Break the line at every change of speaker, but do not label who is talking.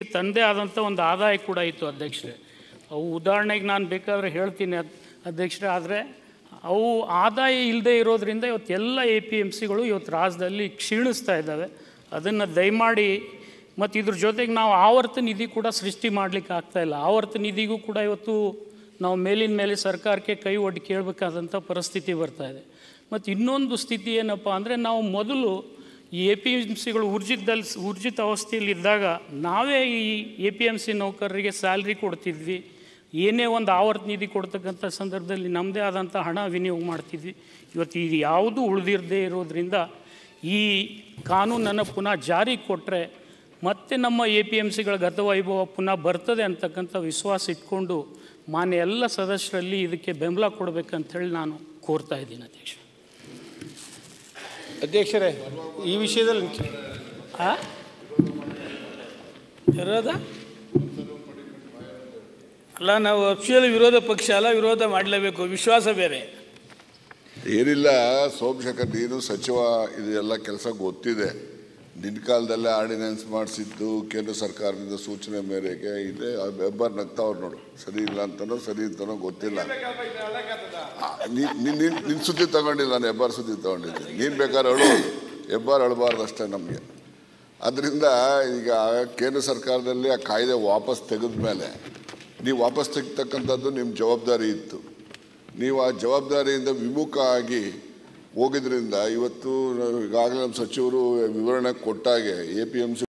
ತಂದೆ ಆದಂಥ ಒಂದು ಆದಾಯ ಕೂಡ ಇತ್ತು ಅಧ್ಯಕ್ಷರೇ. ಅವು ಉದಾಹರಣೆಗೆ ನಾನು ಬೇಕಾದರೆ ಹೇಳ್ತೀನಿ ಅಧ್ಯಕ್ಷರೇ, ಆದರೆ ಅವು ಆದಾಯ ಇಲ್ಲದೆ ಇರೋದರಿಂದ ಇವತ್ತು ಎಲ್ಲ ಎ ಪಿ ಎಂ ಸಿಗಳು ಇವತ್ತು ರಾಜ್ಯದಲ್ಲಿ ಕ್ಷೀಣಿಸ್ತಾ ಇದ್ದಾವೆ. ಅದನ್ನು ದಯಮಾಡಿ ಮತ್ತು ಇದ್ರ ಜೊತೆಗೆ ನಾವು ಆವರ್ತ ನಿಧಿ ಕೂಡ ಸೃಷ್ಟಿ ಮಾಡಲಿಕ್ಕೆ ಆಗ್ತಾ ಇಲ್ಲ. ಆವರ್ತ ನಿಧಿಗೂ ಕೂಡ ಇವತ್ತು ನಾವು ಮೇಲಿನ ಮೇಲೆ ಸರ್ಕಾರಕ್ಕೆ ಕೈ ಒಡ್ಡಿ ಕೇಳಬೇಕಾದಂಥ ಪರಿಸ್ಥಿತಿ ಬರ್ತಾ ಇದೆ. ಮತ್ತು ಇನ್ನೊಂದು ಸ್ಥಿತಿ ಏನಪ್ಪ ಅಂದರೆ ನಾವು ಮೊದಲು ಈ ಎ ಪಿ ಎಂ ಸಿಗಳು ಊರ್ಜಿತದಲ್ಲಿ ಊರ್ಜಿತ ಅವಸ್ಥೆಯಲ್ಲಿ ಇದ್ದಾಗ ನಾವೇ ಈ ಎ ಪಿ ಎಂ ಸಿ ನೌಕರರಿಗೆ ಸ್ಯಾಲ್ರಿ ಕೊಡ್ತಿದ್ವಿ. ಏನೇ ಒಂದು ಆವರ್ತ ನಿಧಿ ಕೊಡ್ತಕ್ಕಂಥ ಸಂದರ್ಭದಲ್ಲಿ ನಮ್ಮದೇ ಆದಂಥ ಹಣ ವಿನಿಯೋಗ ಮಾಡ್ತಿದ್ವಿ. ಇವತ್ತು ಇದು ಯಾವುದೂ ಉಳಿದಿರದೇ ಇರೋದ್ರಿಂದ ಈ ಕಾನೂನನ್ನು ಪುನಃ ಜಾರಿಗೆ ಕೊಟ್ಟರೆ ಮತ್ತೆ ನಮ್ಮ ಎ ಪಿ ಎಂ ಸಿಗಳ ಗತವೈಭವ ಪುನಃ ಬರ್ತದೆ ಅಂತಕ್ಕಂಥ ವಿಶ್ವಾಸ ಇಟ್ಕೊಂಡು ಮಾನ್ಯ ಎಲ್ಲ ಸದಸ್ಯರಲ್ಲಿ ಇದಕ್ಕೆ ಬೆಂಬಲ ಕೊಡಬೇಕಂತೇಳಿ ನಾನು ಕೋರ್ತಾ ಇದ್ದೀನಿ ಅಧ್ಯಕ್ಷ.
ಅಧ್ಯಕ್ಷರೇ ಈ ವಿಷಯದಲ್ಲಿ
ಆ?
ವಿರೋಧ? ಅಲ್ಲ ನಾವು ಅಫಿಷಿಯಲ್ ವಿರೋಧ ಪಕ್ಷ ಅಲ್ಲ ವಿರೋಧ ಮಾಡಲೇಬೇಕು. ವಿಶ್ವಾಸ ಬೇರೆ.
ಏನಿಲ್ಲ ಸೋಮಶೇಖರ್ ನೀನು ಸಚಿವ ಇದು ಎಲ್ಲ ಕೆಲಸ ಗೊತ್ತಿದೆ. ನಿನ್ನ ಕಾಲದಲ್ಲೇ ಆರ್ಡಿನೆನ್ಸ್ ಮಾಡಿಸಿದ್ದು ಕೇಂದ್ರ ಸರ್ಕಾರದಿಂದ ಸೂಚನೆ ಮೇರೆಗೆ ಇದೆ. ಬೆಬ್ಬರ್ ನಗ್ತಾವ್ರು ನೋಡು. ಸರಿ ಇಲ್ಲ ಅಂತನೋ ಸರಿ ಅಂತನೋ ಗೊತ್ತಿಲ್ಲ. ಆ, ನೀ- ನೀನ್- ನೀನ್- ನಿನ್ ಸುದ್ದಿ ತಗೊಂಡಿಲ್ಲ ನಾನು ಹೆಬ್ಬಾರ್ ಸುದ್ದಿ ತಗೊಂಡಿದ್ದೀನಿ ನೀನು ಬೇಕಾದ್ರೆ ಅಳು ಹೆಬ್ಬಾರ್ ಅಳಬಾರ್ದು ಅಷ್ಟೇ ನಮಗೆ. ಅದರಿಂದ ಈಗ ಕೇಂದ್ರ ಸರ್ಕಾರದಲ್ಲಿ ಆ ಕಾಯ್ದೆ ವಾಪಸ್ ತೆಗೆದ ಮೇಲೆ ನೀವು ವಾಪಸ್ ತೆಗಿತಕ್ಕಂಥದ್ದು ನಿಮ್ಮ ಜವಾಬ್ದಾರಿ ಇತ್ತು. ನೀವು ಆ ಜವಾಬ್ದಾರಿಯಿಂದ ವಿಮುಖ ಆಗಿ ಹೋಗಿದ್ರಿಂದ ಇವತ್ತು ಈಗಾಗಲೇ ನಮ್ಮ ಸಚಿವರು ವಿವರಣೆ ಕೊಟ್ಟಾಗೆ ಎ ಪಿ ಎಂ ಸಿ